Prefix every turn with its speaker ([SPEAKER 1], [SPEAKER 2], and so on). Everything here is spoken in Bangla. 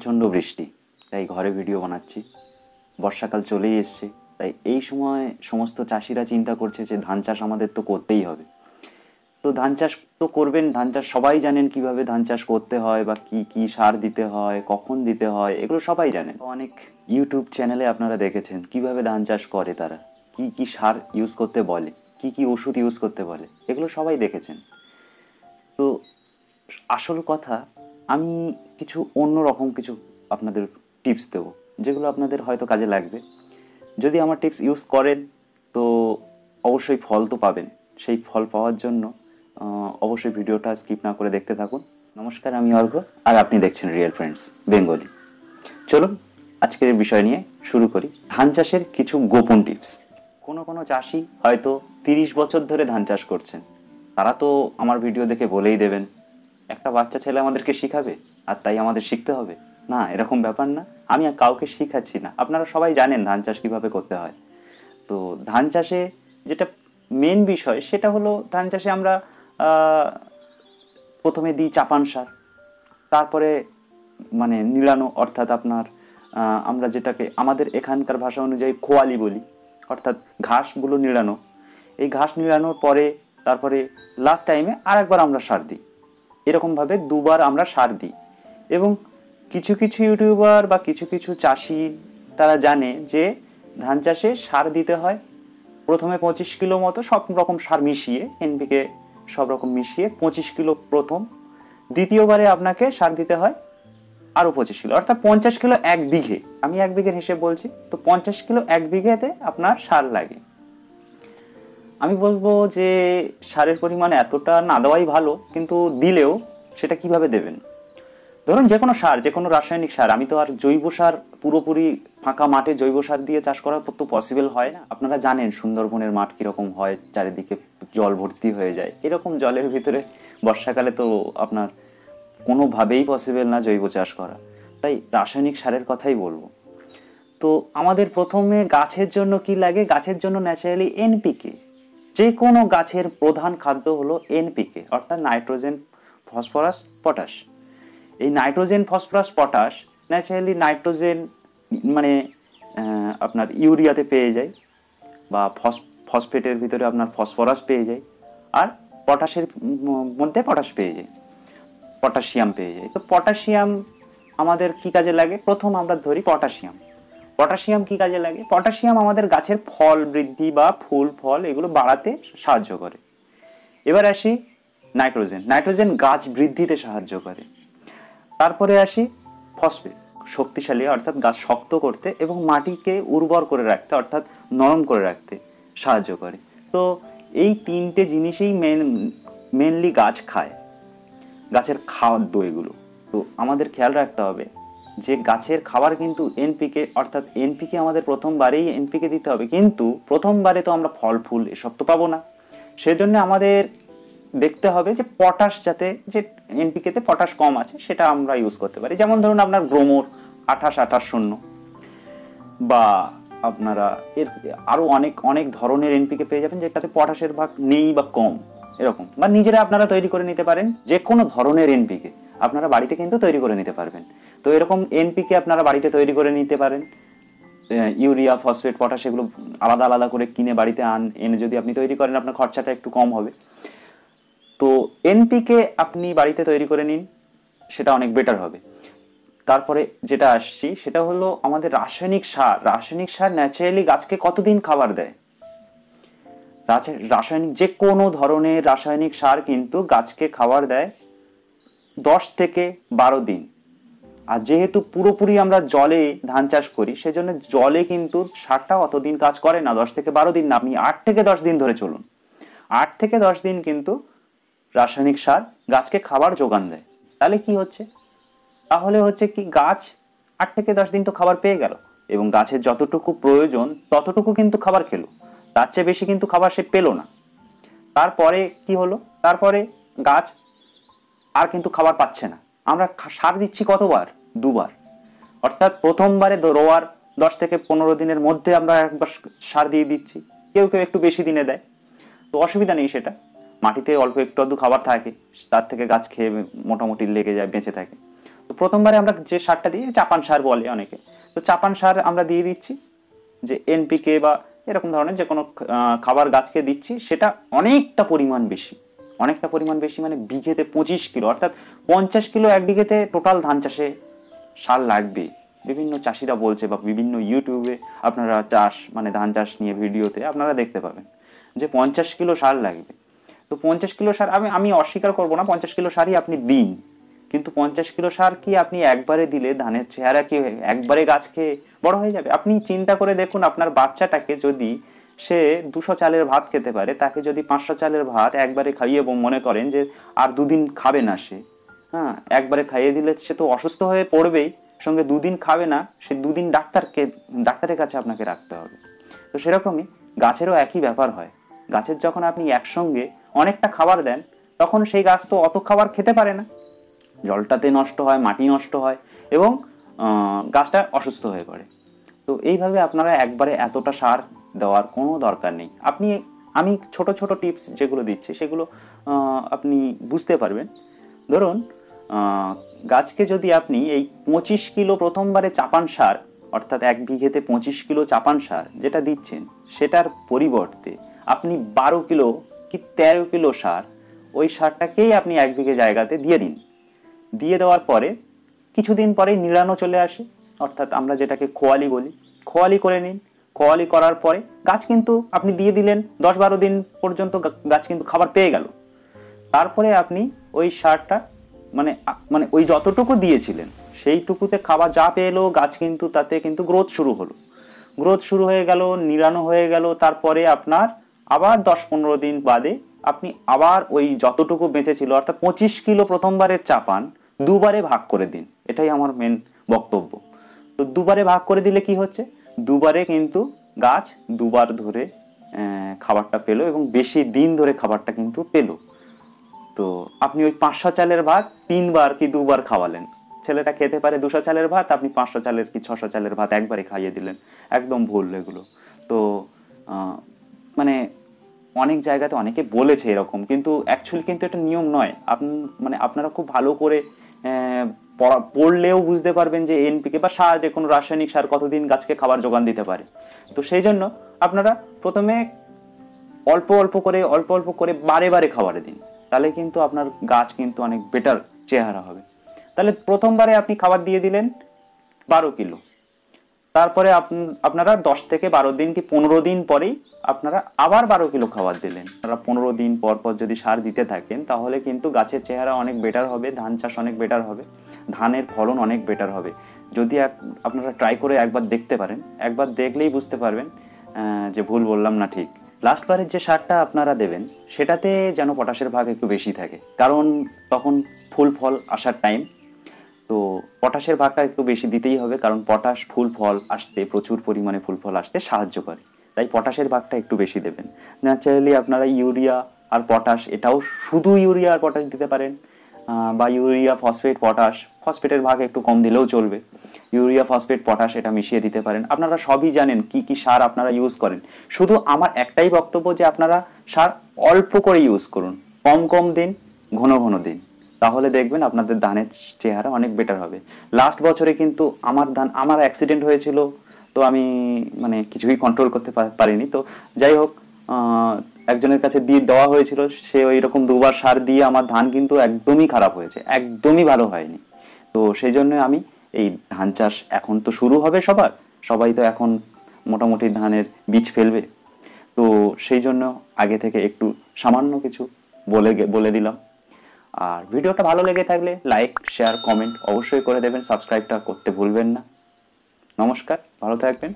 [SPEAKER 1] প্রচণ্ড বৃষ্টি, তাই ঘরে ভিডিও বানাচ্ছি। বর্ষাকাল চলেই এসছে, তাই এই সময় সমস্ত চাষিরা চিন্তা করছে যে ধান চাষ আমাদের তো করতেই হবে। তো ধান চাষ তো করবেন, ধান চাষ সবাই জানেন কীভাবে ধান চাষ করতে হয় বা কি কি সার দিতে হয়, কখন দিতে হয়, এগুলো সবাই জানেন। অনেক ইউটিউব চ্যানেলে আপনারা দেখেছেন কীভাবে ধান চাষ করে তারা, কি কি সার ইউজ করতে বলে, কি কি ওষুধ ইউজ করতে বলে, এগুলো সবাই দেখেছেন। তো আসল কথা আমি কিছু অন্য রকম কিছু আপনাদের টিপস দেব, যেগুলো আপনাদের হয়তো কাজে লাগবে। যদি আমার টিপস ইউজ করেন, তো অবশ্যই ফল তো পাবেন। সেই ফল পাওয়ার জন্য অবশ্যই ভিডিওটা স্কিপ না করে দেখতে থাকুন। নমস্কার, আমি অর্ঘ আর আপনি দেখছেন রিয়েল ফ্রেন্ডস বেঙ্গলি চলুন, আজকের বিষয় নিয়ে শুরু করি। ধান চাষের কিছু গোপন টিপস কোনো কোনো চাষি হয়তো তিরিশ বছর ধরে ধান চাষ করছেন। তারা তো আমার ভিডিও দেখে বলেই দেবেন একটা বাচ্চা ছেলে আমাদেরকে শিখাবে, আর তাই আমাদের শিখতে হবে। না, এরকম ব্যাপার না। আমি আর কাউকে শিখাচ্ছি না। আপনারা সবাই জানেন ধান চাষ কীভাবে করতে হয়। তো ধান চাষে যেটা মেন বিষয়, সেটা হলো ধান চাষে আমরা প্রথমে দিই চাপান সার। তারপরে মানে নিড়ানো, অর্থাৎ আপনার আমরা যেটাকে আমাদের এখানকার ভাষা অনুযায়ী খোয়ালি বলি, অর্থাৎ ঘাসগুলো নিড়ানো। এই ঘাস নিড়ানোর পরে, তারপরে লাস্ট টাইমে আর একবার আমরা সার দিই। এরকমভাবে দুবার আমরা সার দিই। এবং কিছু কিছু ইউটিউবার বা কিছু কিছু চাষি তারা জানে যে ধান চাষে সার দিতে হয়। প্রথমে পঁচিশ কিলো মতো সব রকম সার মিশিয়ে, এনপিকে সব রকম মিশিয়ে পঁচিশ কিলো প্রথম। দ্বিতীয়বারে আপনাকে সার দিতে হয় আরও পঁচিশ কিলো। অর্থাৎ পঞ্চাশ কিলো এক বিঘে। আমি এক বিঘের হিসেব বলছি। তো পঞ্চাশ কিলো এক বিঘেতে আপনার সার লাগে। আমি বলব যে সারের পরিমাণ এতটা না দেওয়াই ভালো, কিন্তু দিলেও সেটা কীভাবে দেবেন? ধরুন যে কোনো সার, যে কোনো রাসায়নিক সার, আমি তো আর জৈব সার পুরোপুরি ফাঁকা মাঠে জৈব সার দিয়ে চাষ করা তো পসিবল হয় না। আপনারা জানেন সুন্দরবনের মাঠ কীরকম হয়, চারিদিকে জল ভর্তি হয়ে যায়। এরকম জলের ভিতরে বর্ষাকালে তো আপনার কোনোভাবেই পসিবল না জৈব চাষ করা। তাই রাসায়নিক সারের কথাই বলব। তো আমাদের প্রথমে গাছের জন্য কি লাগে? গাছের জন্য ন্যাচারালি এনপিকে যে কোনো গাছের প্রধান খাদ্য হলো এনপিকে অর্থাৎ নাইট্রোজেন, ফসফরাস, পটাশ। এই nitrogen, phosphorus, potash naturally nitrogen মানে আপনার ইউরিয়াতে পেয়ে যায় বা ফস, ফসফেটের ভিতরে আপনার ফসফরাস পেয়ে যায় আর পটাশের মধ্যে পটাশ পেয়ে যায়, পটাশিয়াম পেয়ে যাই তো পটাশিয়াম আমাদের কি কাজে লাগে? প্রথম আমরা ধরি পটাশিয়াম। পটাশিয়াম কি কাজে লাগে? পটাশিয়াম আমাদের গাছের ফল বৃদ্ধি বা ফুল, ফল এগুলো বাড়াতে সাহায্য করে। এবার আসি নাইট্রোজেন। নাইট্রোজেন গাছ বৃদ্ধিতে সাহায্য করে। তারপরে আসি ফসফেট। শক্তিশালী, অর্থাৎ গাছ শক্ত করতে এবং মাটিকে উর্বর করে রাখতে, অর্থাৎ নরম করে রাখতে সাহায্য করে। তো এই তিনটে জিনিসই মেন মেনলি গাছ খায়। গাছের খাদ্য এগুলো। তো আমাদের খেয়াল রাখতে হবে যে গাছের খাবার কিন্তু এনপিকে অর্থাৎ এনপিকে আমাদের প্রথমবারেই এনপিকে দিতে হবে। কিন্তু প্রথমবারে তো আমরা ফল, ফুল এসব তো পাবো না। সেজন্য আমাদের দেখতে হবে যে পটাশ যাতে, যে এনপিকেতে পটাশ কম আছে, সেটা আমরা ইউজ করতে পারি। যেমন ধরুন আপনার গ্রোমোর আঠাশ আঠাশ শূন্য। বা আপনারা এর আরও অনেক অনেক ধরনের এনপিকে পেয়ে যাবেন, যেটাতে পটাশের ভাগ নেই বা কম, এরকম। বা নিজেরা আপনারা তৈরি করে নিতে পারেন যে কোনো ধরনের এনপিকে আপনারা বাড়িতে কিন্তু তৈরি করে নিতে পারবেন। তো এরকম এনপিকে আপনারা বাড়িতে তৈরি করে নিতে পারেন। ইউরিয়া, ফসফেট, পটাশ, এগুলো আলাদা আলাদা করে কিনে বাড়িতে আন, এনে যদি আপনি তৈরি করেন, আপনার খরচাটা একটু কম হবে। তো এনপিকে আপনি বাড়িতে তৈরি করে নিন, সেটা অনেক বেটার হবে। তারপরে যেটা আসছি, সেটা হলো আমাদের রাসায়নিক সার। রাসায়নিক সার ন্যাচারালি গাছকে কতদিন খাবার দেয়? রাসা- রাসায়নিক যে কোনো ধরনের রাসায়নিক সার কিন্তু গাছকে খাবার দেয় দশ থেকে বারো দিন। আর যেহেতু পুরোপুরি আমরা জলে ধান চাষ করি, সেজন্য জলে কিন্তু সারটা অতদিন কাজ করে না। দশ থেকে বারো দিন না, আপনি আট থেকে দশ দিন ধরে চলুন। আট থেকে দশ দিন কিন্তু রাসায়নিক সার গাছকে খাবার যোগান দেয়। তাহলে কি হচ্ছে? তাহলে হচ্ছে কি গাছ আট থেকে দশ দিন তো খাবার পেয়ে গেল, এবং গাছের যতটুকু প্রয়োজন ততটুকু কিন্তু খাবার খেলো। তার চেয়ে বেশি কিন্তু খাবার সে পেল না। তারপরে কি হলো? তারপরে গাছ আর কিন্তু খাবার পাচ্ছে না। আমরা সার দিচ্ছি কতবার? দুবার। অর্থাৎ প্রথমবারে রোয়ার দশ থেকে পনেরো দিনের মধ্যে আমরা একবার সার দিয়ে দিচ্ছি। কেউ কেউ একটু বেশি দিনে দেয়। তো অসুবিধা নেই সেটা। মাটিতে অল্প একটু আধটু খাবার থাকে, তার থেকে গাছ খেয়ে মোটামুটি লেগে যায়, বেঁচে থাকে। তো প্রথমবারে আমরা যে সারটা দিই চাপান সার বলে অনেকে। তো চাপান সার আমরা দিয়ে দিচ্ছি, যে এনপিকে বা এরকম ধরনের যে কোনো খাবার গাছকে দিচ্ছি, সেটা অনেকটা পরিমাণ বেশি। অনেকটা পরিমাণ বেশি মানে বিঘেতে পঁচিশ কিলো। অর্থাৎ পঞ্চাশ কিলো এক বিঘেতে টোটাল ধান চাষে সার লাগবে বিভিন্ন চাষিরা বলছে বা বিভিন্ন ইউটিউবে আপনারা চাষ মানে ধান চাষ নিয়ে ভিডিওতে আপনারা দেখতে পাবেন যে পঞ্চাশ কিলো সার লাগবে। তো পঞ্চাশ কিলো সার আমি আমি অস্বীকার করব না, পঞ্চাশ কিলো সারই আপনি দিন। কিন্তু পঞ্চাশ কিলো সার কি আপনি একবারে দিলে ধানের চেহারা কি একবারে গাছ খেয়ে বড় হয়ে যাবে? আপনি চিন্তা করে দেখুন আপনার বাচ্চাটাকে যদি সে দুশো চালের ভাত খেতে পারে, তাকে যদি পাঁচশো চালের ভাত একবারে খাইয়ে ব- মনে করেন যে আর দুদিন খাবে না সে। হ্যাঁ একবারে খাইয়ে দিলে সে তো অসুস্থ হয়ে পড়বেই, সঙ্গে দুদিন খাবে না, সে দুদিন ডাক্তারকে, ডাক্তারের কাছে আপনাকে রাখতে হবে। তো সেরকমই গাছেরও একই ব্যাপার হয়। গাছের যখন আপনি একসঙ্গে অনেকটা খাবার দেন, তখন সেই গাছ তো অত খাবার খেতে পারে না। জলটাতে নষ্ট হয়, মাটি নষ্ট হয় এবং গাছটা অসুস্থ হয়ে পড়ে। তো এইভাবে আপনারা একবারে এতটা সার দেওয়ার কোনো দরকার নেই। আপনি, আমি ছোট ছোট টিপস যেগুলো দিচ্ছি, সেগুলো আপনি বুঝতে পারবেন। ধরুন গাছকে যদি আপনি এই পঁচিশ কিলো প্রথমবারে চাপান সার, অর্থাৎ এক বিঘেতে পঁচিশ কিলো চাপান সার যেটা দিচ্ছেন, সেটার পরিবর্তে আপনি বারো কিলো কি তেরো কিলো সার ওই সারটাকেই আপনি এক বিঘে জায়গাতে দিয়ে দিন। দিয়ে দেওয়ার পরে কিছুদিন পরেই নিড়ানো চলে আসে, অর্থাৎ আমরা যেটাকে খোয়ালি বলি। খোয়ালি করে নিন। খোয়ালি করার পরে গাছ কিন্তু আপনি দিয়ে দিলেন, দশ বারো দিন পর্যন্ত গাছ কিন্তু খাবার পেয়ে গেল। তারপরে আপনি ওই সারটা মানে মানে ওই যতটুকু দিয়েছিলেন, সেইটুকুতে খাবার যা পেল গাছ কিন্তু তাতে কিন্তু গ্রোথ শুরু হলো। গ্রোথ শুরু হয়ে গেল নিরানো হয়ে গেল, তারপরে আপনার আবার দশ পনেরো দিন বাদে আপনি আবার ওই যতটুকু বেঁচেছিল, অর্থাৎ পঁচিশ কিলো প্রথমবারের চাপান দুবারে ভাগ করে দিন। এটাই আমার মেন বক্তব্য। তো দুবারে ভাগ করে দিলে কি হচ্ছে? দুবারে কিন্তু গাছ দুবার ধরে খাবারটা পেল এবং বেশি দিন ধরে খাবারটা কিন্তু পেল। তো আপনি ওই পাঁচশো চালের ভাত তিনবার কি দুবার খাওয়ালেন? ছেলেটা খেতে পারে দুশো চালের ভাত, আপনি পাঁচশো চালের কি ছশো চালের ভাত একবারে খাইয়ে দিলেন। একদম ভুল এগুলো। তো মানে অনেক জায়গাতে অনেকে বলেছে এরকম, কিন্তু অ্যাকচুয়ালি কিন্তু এটা নিয়ম নয়। আপনি মানে আপনারা খুব ভালো করে পড়লেও বুঝতে পারবেন যে এনপিকে বা সার, যে কোনো রাসায়নিক সার কতদিন গাছকে খাবার যোগান দিতে পারে। তো সেই জন্য আপনারা প্রথমে অল্প অল্প করে, অল্প অল্প করে বারে বারে খাবারে দিন। তাহলে কিন্তু আপনার গাছ কিন্তু অনেক বেটার চেহারা হবে। তাহলে প্রথমবারে আপনি খাবার দিয়ে দিলেন বারো কিলো। তারপরে আপ- আপনারা দশ থেকে বারো দিন কি পনেরো দিন পরেই আপনারা আবার বারো কিলো খাবার দিলেন। আপনারা পনেরো দিন পর পর যদি সার দিতে থাকেন, তাহলে কিন্তু গাছের চেহারা অনেক বেটার হবে, ধান চাষ অনেক বেটার হবে, ধানের ফলন অনেক বেটার হবে। যদি এক- আপনারা ট্রাই করে একবার দেখতে পারেন, একবার দেখলেই বুঝতে পারবেন যে ভুল বললাম না ঠিক। লাস্টবারের যে সারটা আপনারা দেবেন, সেটাতে যেন পটাশের ভাগ একটু বেশি থাকে। কারণ তখন ফুল ফল আসার টাইম তো পটাশের ভাগটা একটু বেশি দিতেই হবে, কারণ পটাশ ফুল ফল আসতে, প্রচুর পরিমাণে ফুল ফল আসতে সাহায্য করে। তাই পটাশের ভাগটা একটু বেশি দেবেন। ন্যাচারালি আপনারা ইউরিয়া আর পটাশ, এটাও শুধু ইউরিয়া আর পটাশ দিতে পারেন। বা ইউরিয়া ফসফেট পটাশ ফসফেটের ভাগ একটু কম দিলেও চলবে। ইউরিয়া ফসফেট পটাশ এটা মিশিয়ে দিতে পারেন। আপনারা সবই জানেন কি কি সার আপনারা ইউজ করেন। শুধু আমার একটাই বক্তব্য যে আপনারা সার অল্প করে ইউজ করুন। কম কম দিন, ঘন ঘন দিন। তাহলে দেখবেন আপনাদের ধানের চেহারা অনেক বেটার হবে। লাস্ট বছরে কিন্তু আমার ধান, আমার অ্যাক্সিডেন্ট হয়েছিল, তো আমি মানে কিছুই কন্ট্রোল করতে পারিনি। তো যাই হোক একজনের কাছে দিয়ে দেওয়া হয়েছিল, সে ওই রকম দুবার সার দিয়ে আমার ধান কিন্তু একদমই খারাপ হয়েছে, একদমই ভালো হয়নি। তো সেই জন্য আমি এই ধান চাষ এখন তো শুরু হবে সবার, সবাই তো এখন মোটামুটি ধানের বীজ ফেলবে। তো সেই জন্য আগে থেকে একটু সামান্য কিছু বলে বলে দিলাম। আর ভিডিওটা ভালো লেগে থাকলে লাইক, শেয়ার, কমেন্ট অবশ্যই করে দেবেন, সাবস্ক্রাইবটা করতে ভুলবেন না। নমস্কার, ভালো থাকবেন।